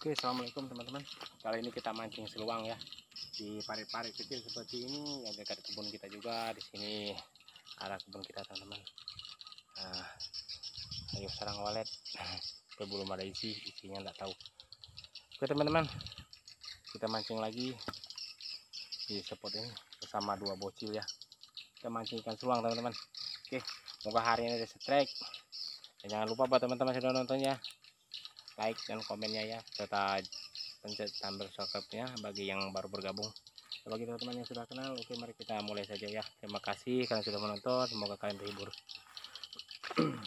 Oke, assalamualaikum teman-teman. Kali ini kita mancing seluang ya di parit-parit kecil seperti ini yang dekat kebun kita juga di sini arah kebun kita teman-teman. Nah, ayo sarang walet. Tapi belum ada isi, isinya nggak tahu. Oke teman-teman, kita mancing lagi di spot ini bersama dua bocil ya. Kita mancing ikan seluang teman-teman. Oke, moga hari ini ada strike. Dan jangan lupa buat teman-teman sudah nonton ya like dan komennya ya. Serta pencet tombol subscribe-nya bagi yang baru bergabung. Bagi teman-teman yang sudah kenal oke mari kita mulai saja ya. Terima kasih kalian sudah menonton. Semoga kalian terhibur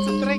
120 травм.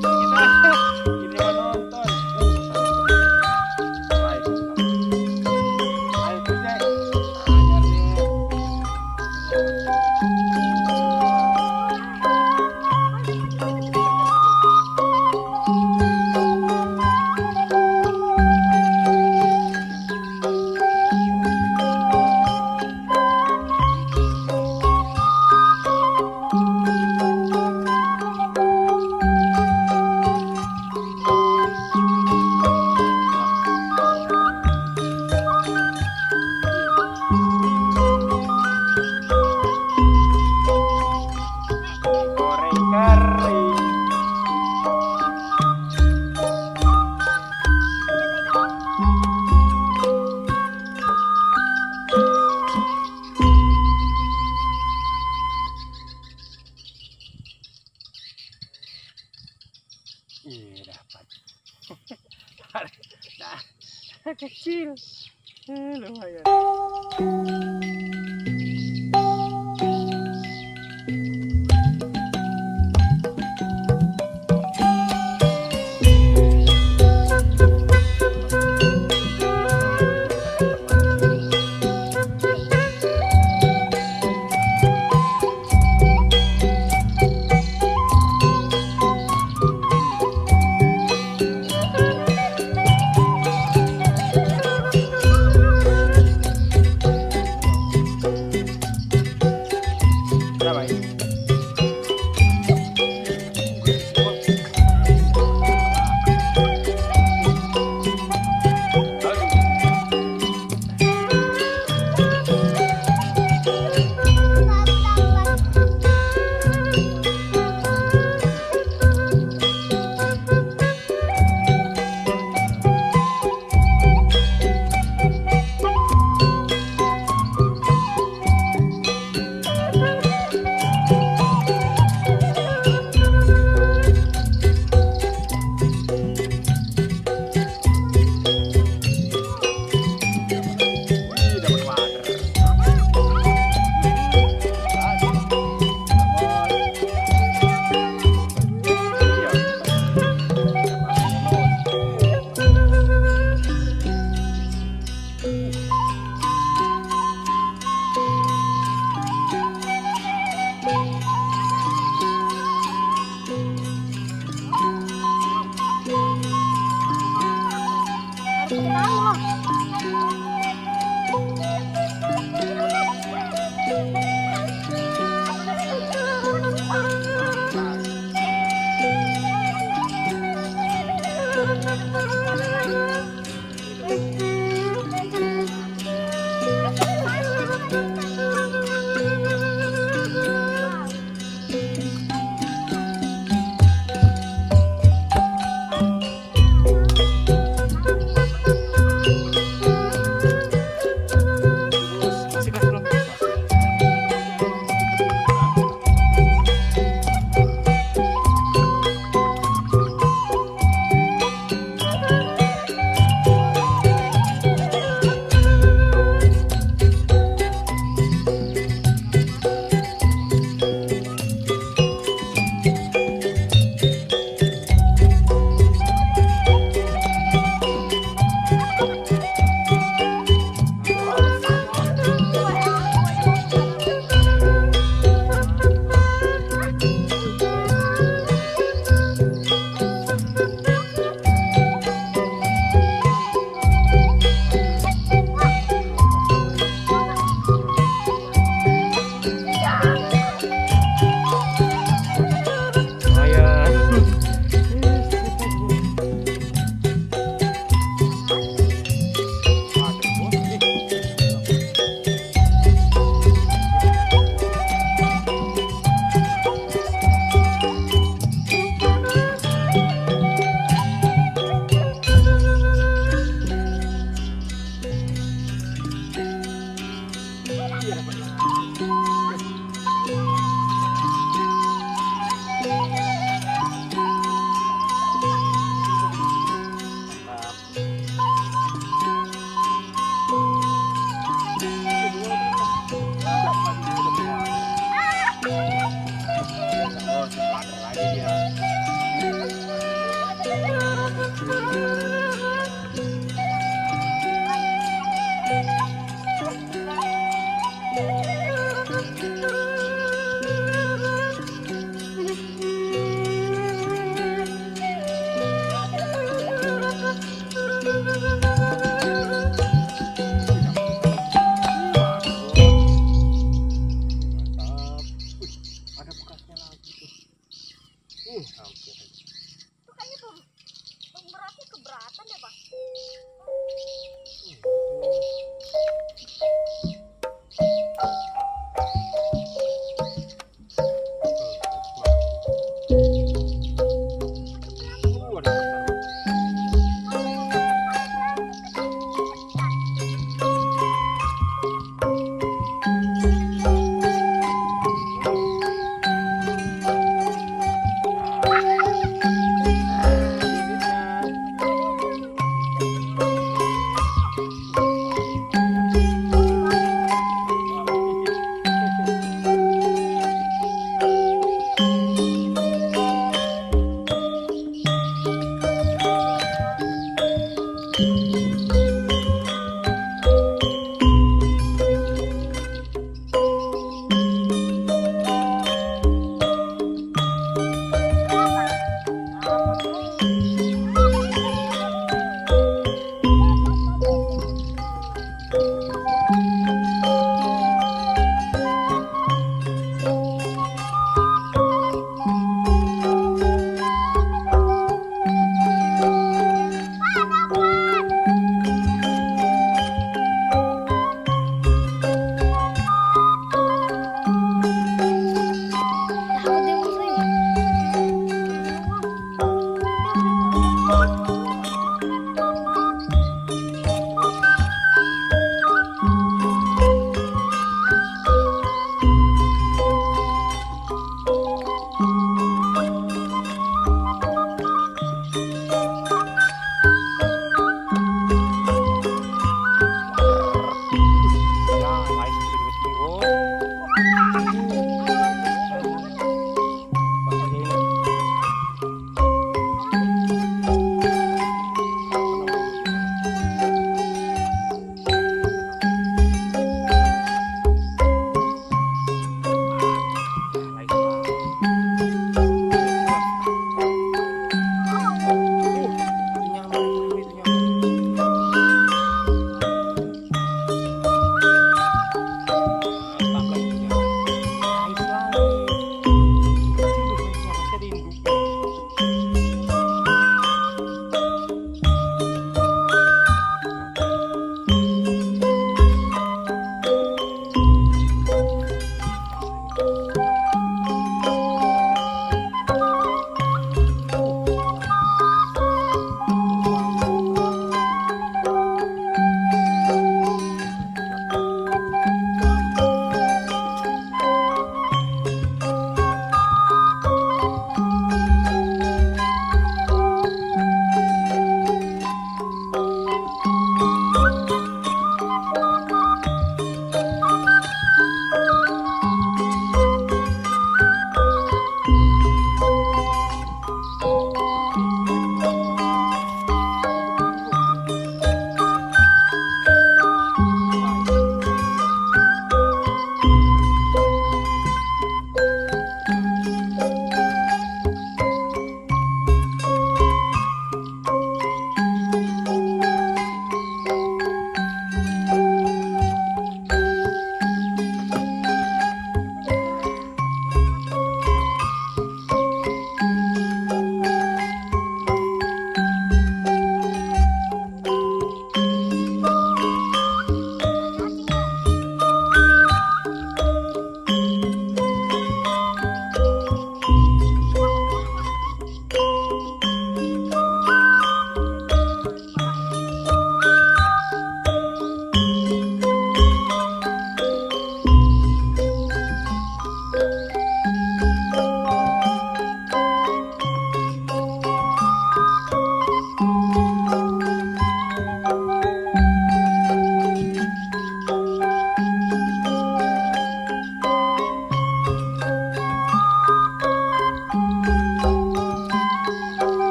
Nice, você gostou?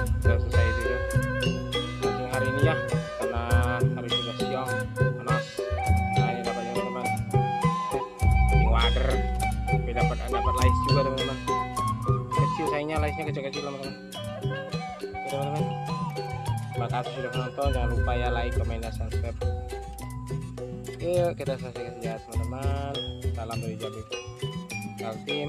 udah selesai dulu ya. langsung hari ini ya karena hari sudah siang panas. Nah ini dapat teman teman ini wader tapi dapat dapat lais juga teman-teman. Kecil sayangnya laisnya kecil-kecil teman-teman. Teman-teman. Terima kasih sudah menonton. Jangan lupa ya like comment dan subscribe. Yuk kita selesaikan saja teman-teman. Salam dari Jabi Kaltim